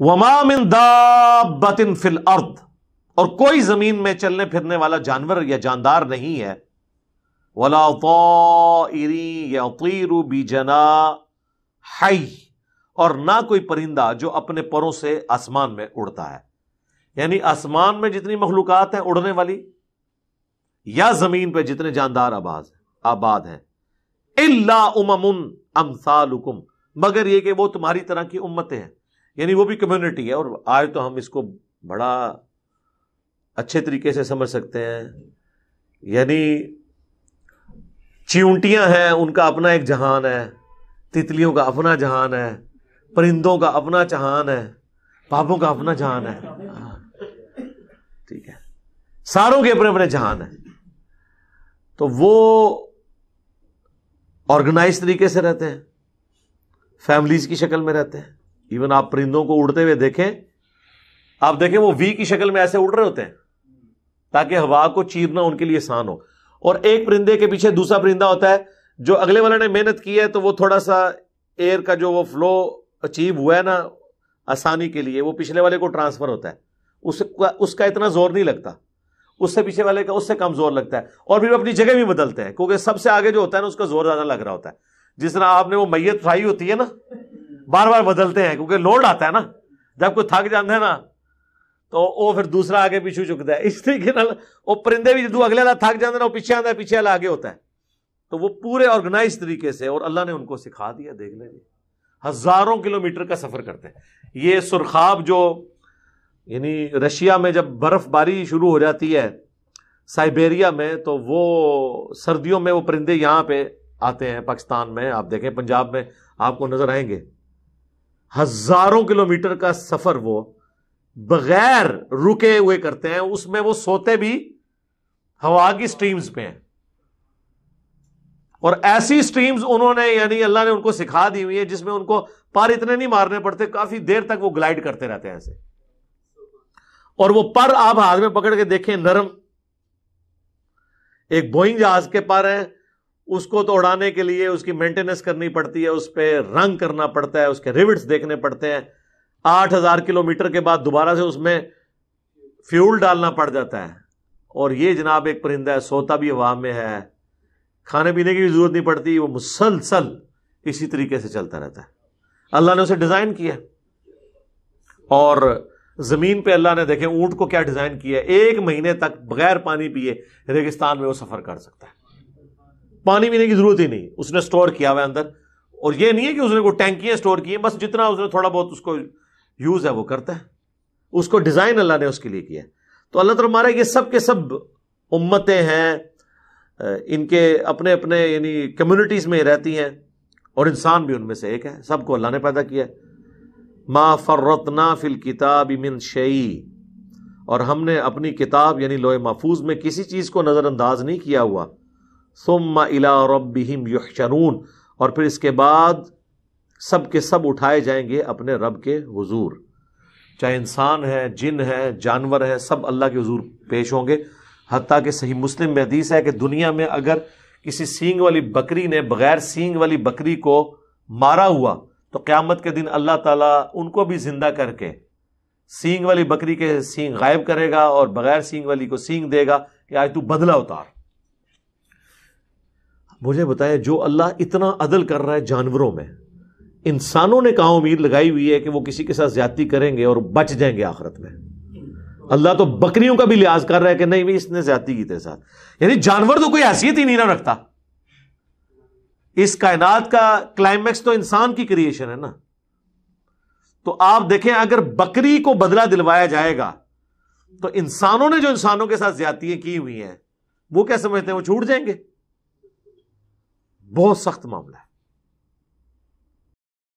वमामिन fill अर्द। और कोई ज़मीन में चलने फिरने वाला जानवर या जानदार नहीं है। वला या बीजना हाई। और ना कोई परिंदा जो अपने परों से आसमान में उड़ता है। यानी आसमान में जितनी मखलूकत हैं उड़ने वाली, या ज़मीन पर जितने जानदार आबाद आबाद हैं। इल्ला उममुन मगर ये कि वो तुम्हारी तरह की उम्मतें हैं। यानी वो भी कम्युनिटी है और आज तो हम इसको बड़ा अच्छे तरीके से समझ सकते हैं। यानी चिंटियाँ हैं, उनका अपना एक जहान है, तितलियों का अपना जहान है, परिंदों का अपना जहान है, पापों का अपना जहान है। ठीक है। सारों के अपने अपने जहान है। तो वो ऑर्गेनाइज तरीके से रहते हैं फैमिलीज़ की शक्ल में रहते हैं। इवन आप परिंदों को उड़ते हुए देखें, आप देखें वो वी की शक्ल में ऐसे उड़ रहे होते हैं, ताकि हवा को चीरना उनके लिए आसान हो। और एक परिंदे के पीछे दूसरा परिंदा होता है, जो अगले वाले ने मेहनत की है तो वो थोड़ा सा एयर का जो वो फ्लो अचीव हुआ है ना, आसानी के लिए, वो पिछले वाले को ट्रांसफ़र होता है। उसका उसका इतना ज़ोर नहीं लगता। उससे पीछे वाले का, उससे कम ज़ोर लगता है। और फिर अपनी जगह भी बदलते हैं, क्योंकि सबसे आगे जो होता है ना, उसका ज़ोर ज़्यादा लग रहा होता है। जिस तरह आपने वो मैयत फ्राई होती है ना बार बार बदलते हैं, क्योंकि लोड आता है ना। जब कोई थक जाता है ना तो वो फिर दूसरा आगे पीछे चुकता है। इस तरीके वो परिंदे भी जो अगले वाला थक जाते ना, वो पीछे आता है, पीछे वाला आगे होता है। तो वो पूरे ऑर्गेनाइज तरीके से और अल्लाह ने उनको सिखा दिया, देख लेंगे हज़ारों किलोमीटर का सफ़र करते हैं। ये सुरखाब जो, यानी रशिया में जब बर्फबारी शुरू हो जाती है, साइबेरिया में तो वो सर्दियों में वो परिंदे यहाँ पे आते हैं, पाकिस्तान में। आप देखें, पंजाब में आपको नज़र आएँगे। हज़ारों किलोमीटर का सफ़र वो बगैर रुके हुए करते हैं, उसमें वो सोते भी हवा की स्ट्रीम्स पे हैं। और ऐसी स्ट्रीम्स उन्होंने, यानी अल्लाह ने उनको सिखा दी हुई है, जिसमें उनको पर इतने नहीं मारने पड़ते, काफ़ी देर तक वो ग्लाइड करते रहते हैं ऐसे। और वो पर आप हाथ में पकड़ के देखें, नरम। एक बोइंग जहाज़ के पर है उसको तो उड़ाने के लिए उसकी मेंटेनेंस करनी पड़ती है, उस पर रंग करना पड़ता है, उसके रिविट्स देखने पड़ते हैं। आठ हज़ार किलोमीटर के बाद दोबारा से उसमें फ्यूल डालना पड़ जाता है। और ये जनाब एक परिंदा है, सोता भी हवा में है। खाने पीने की भी ज़रूरत नहीं पड़ती, वो मुसलसल इसी तरीके से चलता रहता है। अल्लाह ने उसे डिज़ाइन किया। और ज़मीन पे अल्लाह ने देखे, ऊँट को क्या डिज़ाइन किया? एक महीने तक बगैर पानी पिए, रेगिस्तान में वो सफ़र कर सकता है। पानी पीने की ज़रूरत ही नहीं। उसने स्टोर किया हुआ अंदर। और ये नहीं है कि उसने कोई टैंकियाँ स्टोर की बस जितना उसने थोड़ा बहुत उसको यूज़ है, वो करता है। उसको डिज़ाइन अल्लाह ने उसके लिए किया तो अल्लाह तला मारा ये सब के सब उम्मतें हैं इनके अपने अपने, यानी कम्युनिटीज में रहती हैं, और इंसान भी उनमें से एक है। सबको अल्लाह ने पैदा किया मा फर्रतना फिल किताब इमिन शई और हमने अपनी किताब, यानी लोहे महफूज में किसी चीज़ को नज़रअंदाज नहीं किया हुआ। सुम्मा इला रबिम युहशरून और फिर इसके बाद सब के सब उठाए जाएँगे अपने रब के हुजूर। चाहे इंसान है, जिन है, जानवर है, सब अल्लाह के हजूर पेश होंगे। हती कि सही मुस्लिम में हदीस है कि दुनिया में अगर किसी सींग वाली बकरी ने बगैर सींग वाली बकरी को मारा हुआ तो क़्यामत के दिन अल्लाह ताला उनको भी ज़िंदा करके सींग वाली बकरी के सींग गायब करेगा और बगैर सींग वाली को सींग देगा कि आज तू बदला उतार। मुझे बताएँ, जो अल्लाह इतना अदल कर रहा है जानवरों में, इंसानों ने कहा उम्मीद लगाई हुई है कि वो किसी के साथ ज्यादती करेंगे और बच जाएँगे आखिरत में? अल्लाह तो बकरियों का भी लिहाज कर रहा है कि नहीं, भाई, इसने ज़्यादा की तेरे साथ। यानी जानवर तो कोई हैसियत ही नहीं ना रखता। इस कायनात का क्लाइमैक्स तो इंसान की क्रिएशन है ना। तो आप देखें, अगर बकरी को बदला दिलवाया जाएगा तो इंसानों ने जो इंसानों के साथ ज़्यादा की हुई हैं, वो क्या समझते हैं? वो छूट जाएँगे। बहुत सख्त मामला है